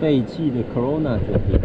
废弃的 corona 酒店